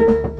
you.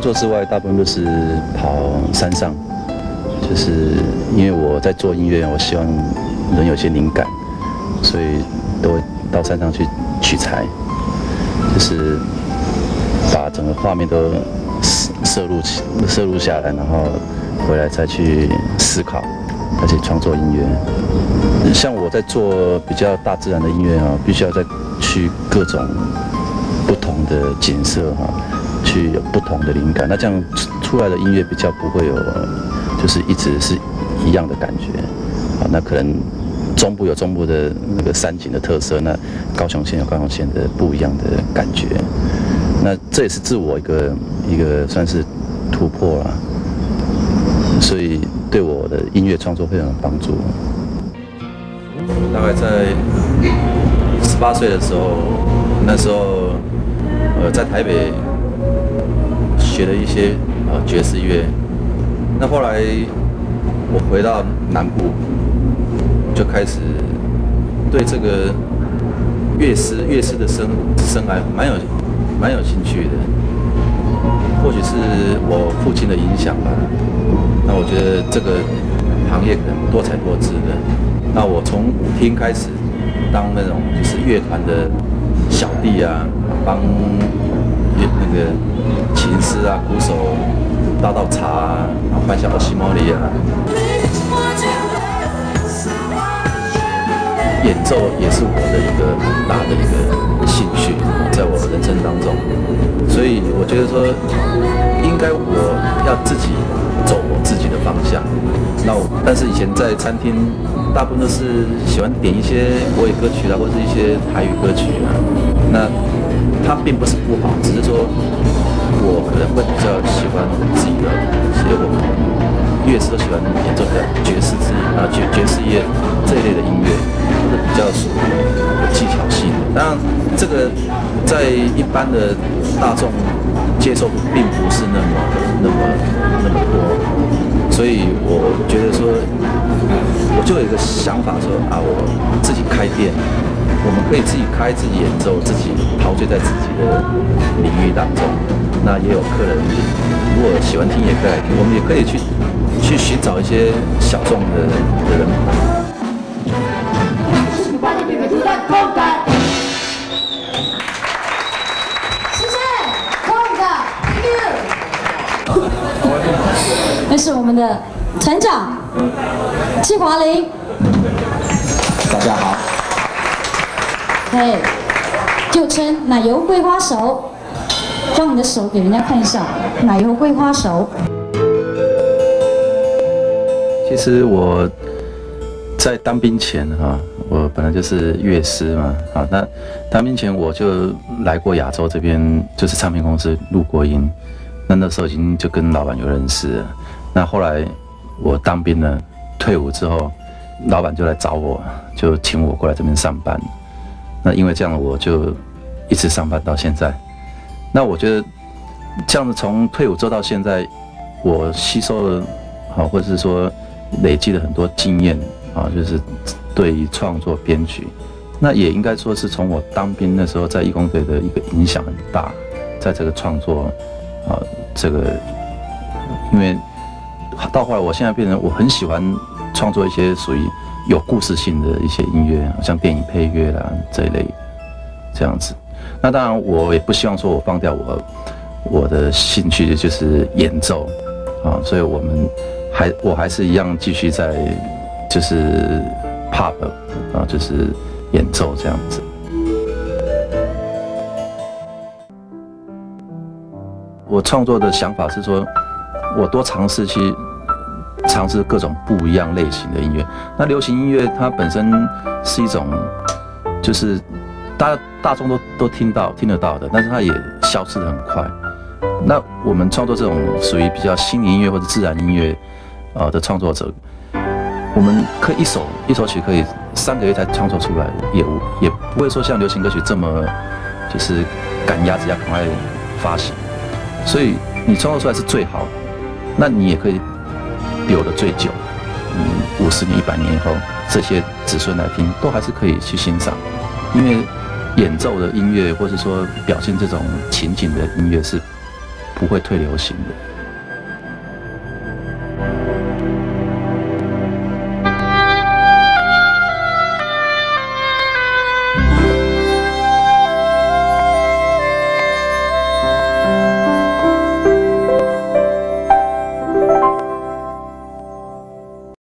工作之外，大部分都是跑山上，就是因为我在做音乐，我希望能有些灵感，所以都会到山上去取材，就是把整个画面都摄摄录起摄录下来，然后回来再去思考，而且创作音乐。像我在做比较大自然的音乐啊，必须要再去各种不同的景色哈。去有不同的灵感，那这样出来的音乐比较不会有，就是一直是一样的感觉，啊，那可能中部有中部的那个山景的特色，那高雄县有高雄县的不一样的感觉，那这也是自我一个一个算是突破了，所以对我的音乐创作非常有帮助。大概在十八岁的时候，那时候呃在台北。学了一些呃爵士乐，那后来我回到南部，就开始对这个乐师乐师的生生来蛮有蛮有兴趣的。或许是我父亲的影响吧。那我觉得这个行业可能多彩多姿的。那我从舞厅开始当那种就是乐团的小弟啊，帮。那个琴师啊，鼓手倒倒茶啊，然后换小的西莫里啊，演奏也是我的一个很大的一个兴趣，在我人生当中，所以我觉得说，应该我要自己走我自己的方向。那我但是以前在餐厅，大部分都是喜欢点一些国语歌曲啊，或者一些台语歌曲啊，它并不是不好，只是说我可能会比较喜欢自己的，所以我。乐师都喜欢演奏比较爵士之啊爵爵士乐这一类的音乐，它是比较属于有技巧性的。当然，这个在一般的大众接受并不是那么那么那么多，所以我觉得说，我就有一个想法说啊，我自己开店，我们可以自己开自己演奏，自己陶醉在自己的领域当中。那也有客人，如果喜欢听也可以来听，我们也可以去去寻找一些小众的的人。那是我们的团长季华林，大家好，对，就称奶油桂花手，让你的手给人家看一下，奶油桂花手。其实我在当兵前哈、我本来就是乐师嘛，啊，那当兵前我就来过亚洲这边，就是唱片公司录过音，那那时候已经就跟老板有认识了。那后来我当兵了，退伍之后，老板就来找我，就请我过来这边上班。那因为这样，我就一直上班到现在。那我觉得这样子从退伍做到现在，我吸收了好，或者是说累积了很多经验啊，就是对于创作编曲，那也应该说是从我当兵那时候在义工队的一个影响很大，在这个创作啊，这个因为到后来我现在变成我很喜欢创作一些属于有故事性的一些音乐，像电影配乐啦这一类这样子。那当然我也不希望说我放掉我我的兴趣就是演奏啊，所以我们还我还是一样继续在就是 pop 啊，就是演奏这样子。我创作的想法是说，我多尝试去尝试各种不一样类型的音乐。那流行音乐它本身是一种，就是大大众都都听到听得到的，但是它也消失的很快。那我们创作这种属于比较心灵音乐或者自然音乐，呃的创作者，我们可以一首一首曲可以三个月才创作出来，也无也不会说像流行歌曲这么就是赶鸭子一样赶快发行。所以你创作出来是最好，那你也可以留的最久。嗯，五十年、一百年以后，这些子孙来听，都还是可以去欣赏。因为演奏的音乐，或者说表现这种情景的音乐，是不会退流行的。